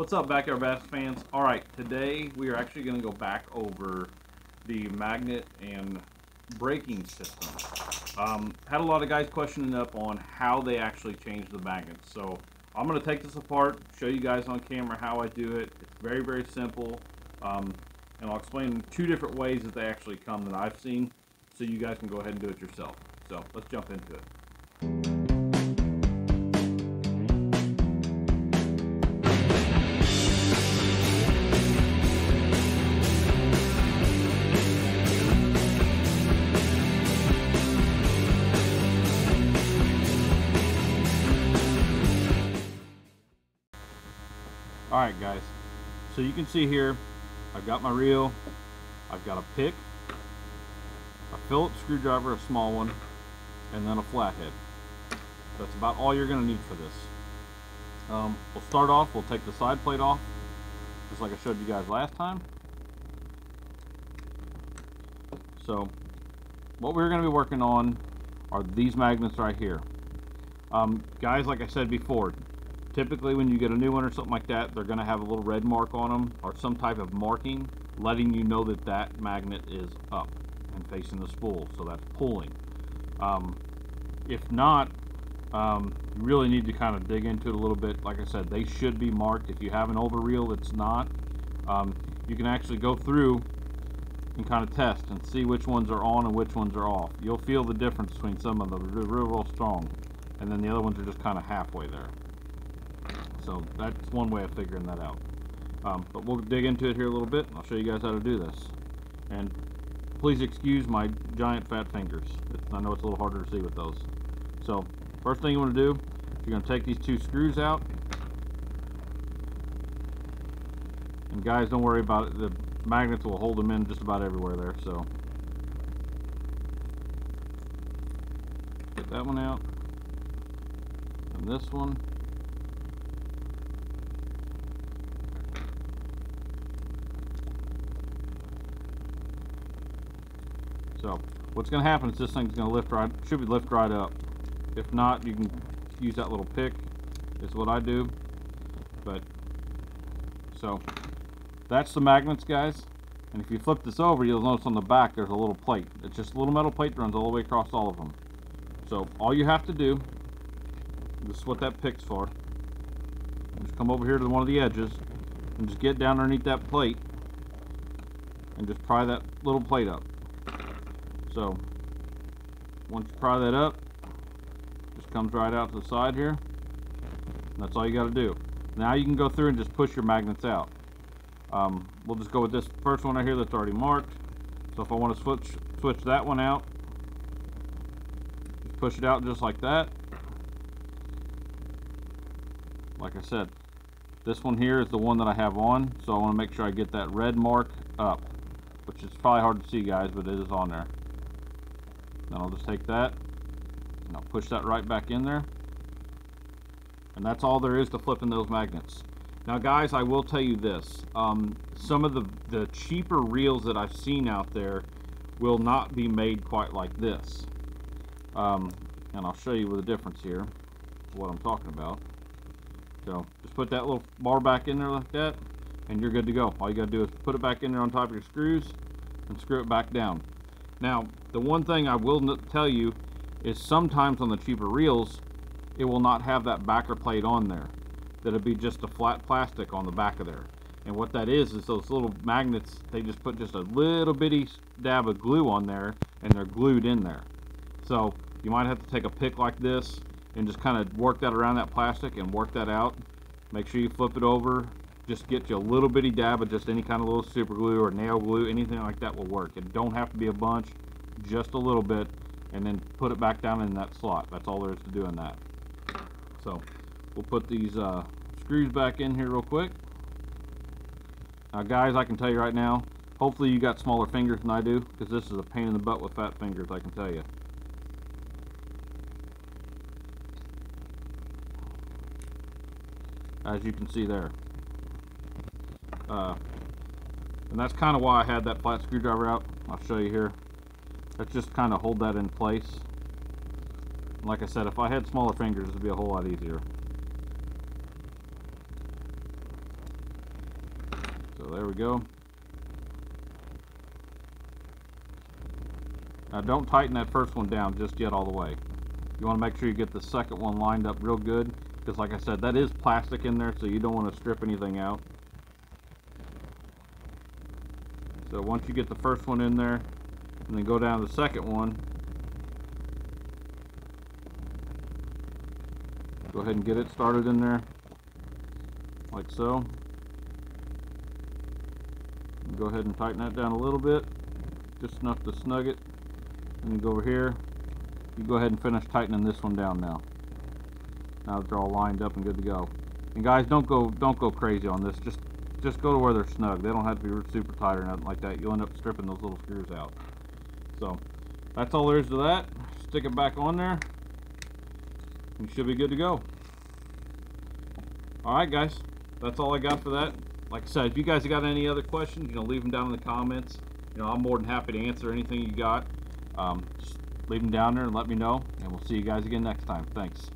What's up, Backyard Bass fans? All right, today we are actually going to go back over the magnet and braking system. Um, had a lot of guys questioning up on how they actually change the magnets. So I'm going to take this apart, show you guys on camera how I do it. It's very, very simple. Um, and I'll explain two different ways that they actually come that I've seen so you guys can go ahead and do it yourself. So let's jump into it. Alright guys, so you can see here, I've got my reel, I've got a pick, a Phillips screwdriver, a small one, and then a flathead. That's about all you're going to need for this. Um, we'll start off, we'll take the side plate off, just like I showed you guys last time. So, what we're going to be working on are these magnets right here. Um, guys, like I said before, typically when you get a new one or something like that they're going to have a little red mark on them or some type of marking letting you know that that magnet is up and facing the spool so that's pulling. Um, if not um, you really need to kind of dig into it a little bit. Like I said they should be marked. If you have an older reel that's not um, you can actually go through and kind of test and see which ones are on and which ones are off. You'll feel the difference between some of them. Real, real, real strong and then the other ones are just kind of halfway there so that's one way of figuring that out. Um, but we'll dig into it here a little bit. I'll show you guys how to do this. And please excuse my giant fat fingers. I know it's a little harder to see with those. So first thing you want to do, you're going to take these two screws out. And guys, don't worry about it. The magnets will hold them in just about everywhere there. So get that one out. And this one. So what's going to happen is this thing's going to lift right, should be lift right up. If not, you can use that little pick. Is what I do. But so that's the magnets, guys. And if you flip this over, you'll notice on the back there's a little plate. It's just a little metal plate that runs all the way across all of them. So all you have to do, this is what that pick's for. Just come over here to one of the edges and just get down underneath that plate and just pry that little plate up. So once you pry that up, just comes right out to the side here. that's all you got to do. Now you can go through and just push your magnets out. Um, we'll just go with this first one right here that's already marked. So if I want to switch switch that one out, push it out just like that. Like I said, this one here is the one that I have on, so I want to make sure I get that red mark up, which is probably hard to see guys, but it is on there. Then I'll just take that and I'll push that right back in there. And that's all there is to flipping those magnets. Now guys, I will tell you this. Um, some of the, the cheaper reels that I've seen out there will not be made quite like this. Um, and I'll show you the difference here, what I'm talking about. So just put that little bar back in there like that, and you're good to go. All you gotta do is put it back in there on top of your screws and screw it back down. Now, the one thing I will tell you is sometimes on the cheaper reels, it will not have that backer plate on there. That'll be just a flat plastic on the back of there. And what that is, is those little magnets, they just put just a little bitty dab of glue on there, and they're glued in there. So, you might have to take a pick like this, and just kind of work that around that plastic and work that out. Make sure you flip it over, just get you a little bitty dab of just any kind of little super glue or nail glue, anything like that will work. It don't have to be a bunch, just a little bit, and then put it back down in that slot. That's all there is to doing that. So we'll put these uh, screws back in here real quick. Now guys, I can tell you right now, hopefully you got smaller fingers than I do, because this is a pain in the butt with fat fingers, I can tell you. As you can see there. Uh, and that's kind of why I had that flat screwdriver out. I'll show you here. Let's just kind of hold that in place. Like I said, if I had smaller fingers, it would be a whole lot easier. So there we go. Now don't tighten that first one down just yet all the way. You want to make sure you get the second one lined up real good because like I said that is plastic in there so you don't want to strip anything out. So once you get the first one in there and then go down to the second one go ahead and get it started in there like so. Go ahead and tighten that down a little bit just enough to snug it. And then go over here. You go ahead and finish tightening this one down now. Now that they're all lined up and good to go. And guys don't go don't go crazy on this. Just just go to where they're snug. They don't have to be super tight or nothing like that. You'll end up stripping those little screws out. So that's all there is to that. Stick it back on there. You should be good to go. Alright guys. That's all I got for that. Like I said if you guys got any other questions you know leave them down in the comments. You know I'm more than happy to answer anything you got. Um, just leave them down there and let me know and we'll see you guys again next time. Thanks